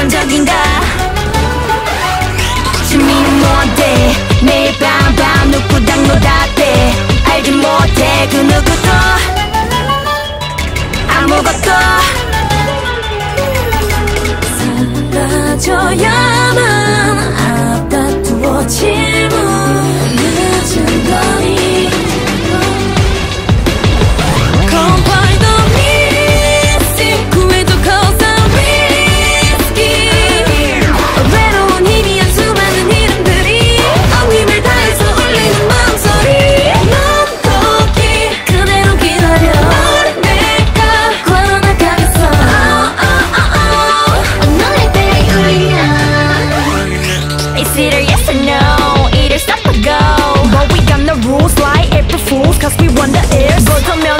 이상적인가? 취미는 뭔데 매일 밤밤 누구당 놀았대 알지 못해 그 누구도? 아무것도? 사라져야 We want the air. Go to Mel